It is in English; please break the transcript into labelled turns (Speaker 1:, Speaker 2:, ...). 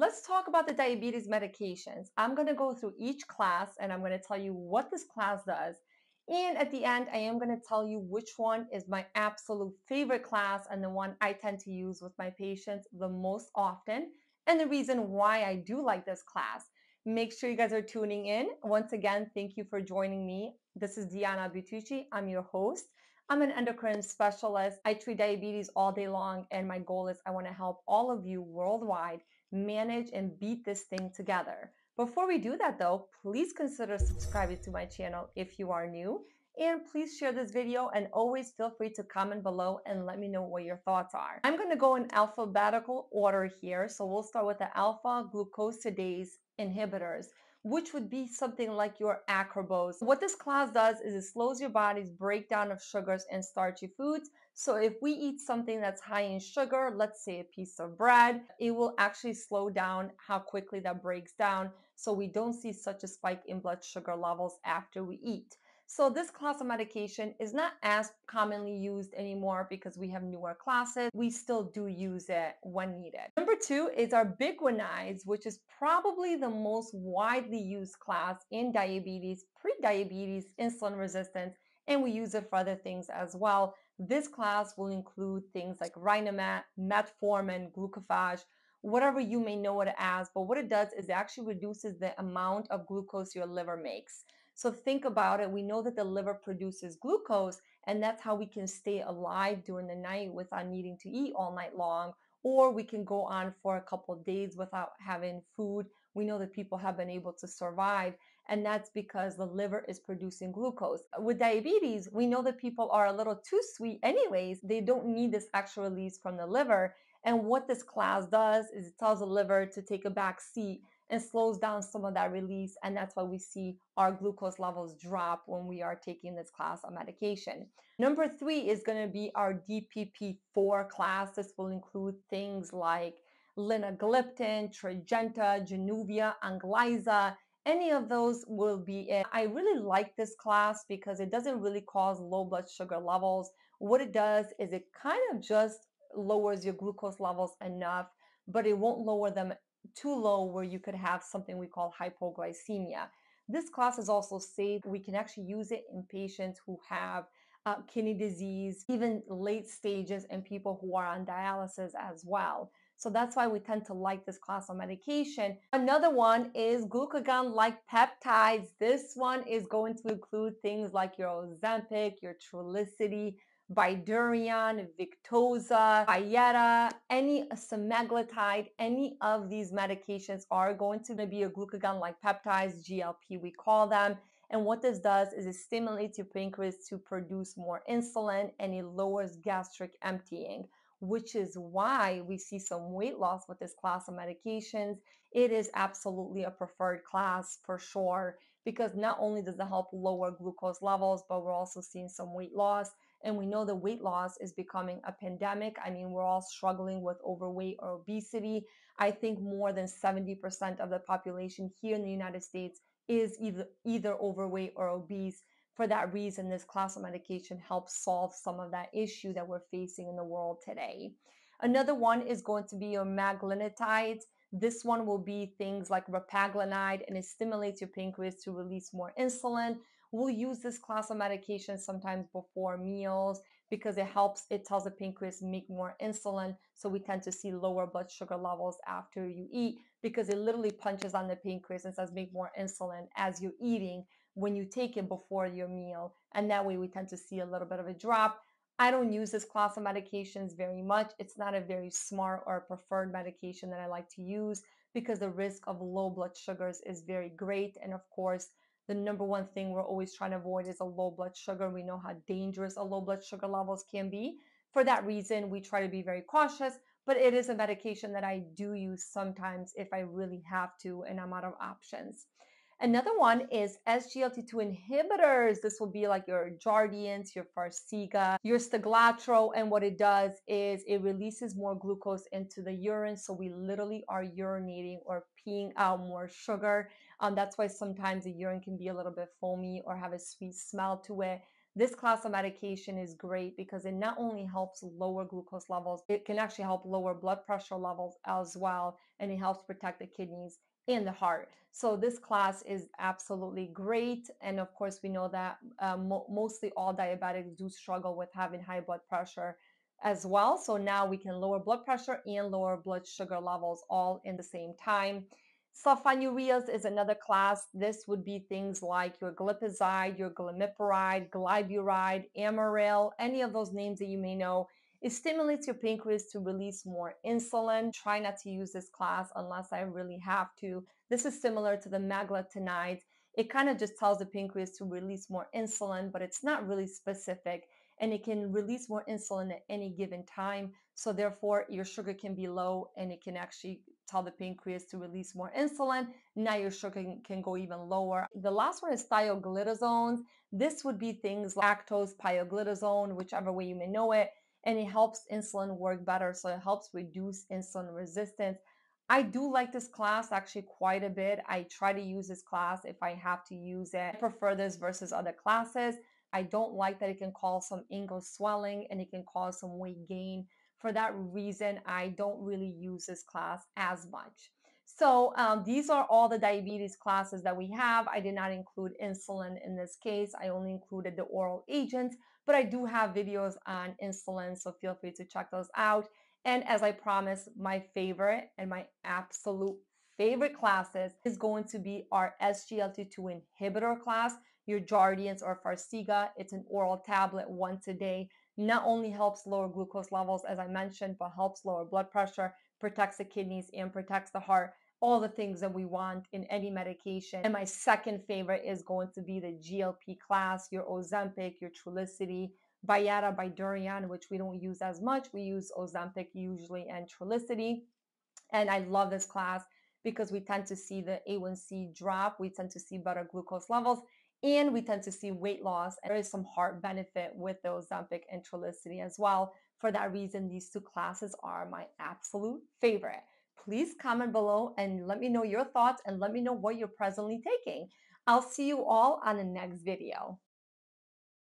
Speaker 1: Let's talk about the diabetes medications. I'm going to go through each class and I'm going to tell you what this class does. And at the end, I am going to tell you which one is my absolute favorite class and the one I tend to use with my patients the most often, and the reason why I do like this class. Make sure you guys are tuning in. Once again, thank you for joining me. This is Diana Bytyqi. I'm your host. I'm an endocrine specialist. I treat diabetes all day long, and my goal is I want to help all of you worldwide manage and beat this thing together. Before we do that though, please consider subscribing to my channel if you are new. And please share this video and always feel free to comment below and let me know what your thoughts are. I'm going to go in alphabetical order here. So we'll start with the alpha glucosidase inhibitors which would be something like your acarbose. What this class does is it slows your body's breakdown of sugars and starchy foods. So if we eat something that's high in sugar, let's say a piece of bread, it will actually slow down how quickly that breaks down so we don't see such a spike in blood sugar levels after we eat. So this class of medication is not as commonly used anymore because we have newer classes. We still do use it when needed. Two is our biguanides, which is probably the most widely used class in diabetes, pre-diabetes, insulin resistance, and we use it for other things as well. This class will include things like Riomet, metformin, glucophage, whatever you may know it as, but what it does is it actually reduces the amount of glucose your liver makes. So think about it. We know that the liver produces glucose, and that's how we can stay alive during the night without needing to eat all night long. Or we can go on for a couple days without having food. We know that people have been able to survive, and that's because the liver is producing glucose. With diabetes, we know that people are a little too sweet, anyways. They don't need this extra release from the liver. And what this class does is it tells the liver to take a back seat and slows down some of that release. And that's why we see our glucose levels drop when we are taking this class of medication. Number three is going to be our DPP4 class. This will include things like linagliptin, Tradjenta, Januvia, Onglyza, any of those will be it. I really like this class because it doesn't really cause low blood sugar levels. What it does is it kind of just lowers your glucose levels enough, but it won't lower them too low where you could have something we call hypoglycemia. This class is also safe. We can actually use it in patients who have uh, kidney disease, even late stages, and people who are on dialysis as well. So that's why we tend to like this class of medication. Another one is glucagon like peptides. This one is going to include things like your Ozempic, your Trulicity, Bydureon, Victoza, Byetta, any semaglutide, any of these medications are going to be a glucagon-like peptides, GLP we call them. And what this does is it stimulates your pancreas to produce more insulin and it lowers gastric emptying, which is why we see some weight loss with this class of medications. It is absolutely a preferred class for sure, because not only does it help lower glucose levels, but we're also seeing some weight loss and we know that weight loss is becoming a pandemic. I mean, we're all struggling with overweight or obesity. I think more than 70% of the population here in the United States is either either overweight or obese. For that reason, this class of medication helps solve some of that issue that we're facing in the world today. Another one is going to be your meglitinides. This one will be things like repaglinide and it stimulates your pancreas to release more insulin, We'll use this class of medication sometimes before meals because it helps, it tells the pancreas make more insulin. So we tend to see lower blood sugar levels after you eat because it literally punches on the pancreas and says make more insulin as you're eating when you take it before your meal. And that way we tend to see a little bit of a drop. I don't use this class of medications very much. It's not a very smart or preferred medication that I like to use because the risk of low blood sugars is very great. And of course, the number one thing we're always trying to avoid is a low blood sugar. We know how dangerous a low blood sugar levels can be. For that reason, we try to be very cautious, but it is a medication that I do use sometimes if I really have to and I'm out of options. Another one is SGLT2 inhibitors. This will be like your Jardiance, your Farxiga, your Steglatro. And what it does is it releases more glucose into the urine. So we literally are urinating or peeing out more sugar. Um, that's why sometimes the urine can be a little bit foamy or have a sweet smell to it. this class of medication is great because it not only helps lower glucose levels, it can actually help lower blood pressure levels as well, and it helps protect the kidneys and the heart. So this class is absolutely great. And of course, we know that uh, mo- mostly all diabetics do struggle with having high blood pressure as well. So now we can lower blood pressure and lower blood sugar levels all in the same time. Sulfonylureas is another class. This would be things like your glipizide, your glimepiride, glyburide, Amaryl, any of those names that you may know. It stimulates your pancreas to release more insulin. Try not to use this class unless I really have to. This is similar to the meglitinides. It kind of just tells the pancreas to release more insulin, but it's not really specific and it can release more insulin at any given time. So therefore, your sugar can be low and it can actually tell the pancreas to release more insulin. Now your sugar can go even lower. The last one is thioglitazones. This would be things like Actos, pioglitazone, whichever way you may know it. And it helps insulin work better. So it helps reduce insulin resistance. I do like this class actually quite a bit. I try to use this class if I have to use it. I prefer this versus other classes. I don't like that it can cause some ankle swelling and it can cause some weight gain. For that reason, I don't really use this class as much. So um, these are all the diabetes classes that we have. I did not include insulin in this case. I only included the oral agents, but I do have videos on insulin, so feel free to check those out. And as I promised, my favorite and my absolute favorite classes is going to be our SGLT2 inhibitor class your Jardiance or Farxiga. It's an oral tablet once a day. Not only helps lower glucose levels, as I mentioned, but helps lower blood pressure, protects the kidneys, and protects the heart. All the things that we want in any medication. And my second favorite is going to be the GLP class, your Ozempic, your Trulicity, Byetta, Bydureon, which we don't use as much. We use Ozempic usually and Trulicity. And I love this class because we tend to see the A1C drop. We tend to see better glucose levels and we tend to see weight loss. And there is some heart benefit with the Ozempic and Trulicity as well. For that reason, these two classes are my absolute favorite. Please comment below and let me know your thoughts and let me know what you're presently taking. I'll see you all on the next video.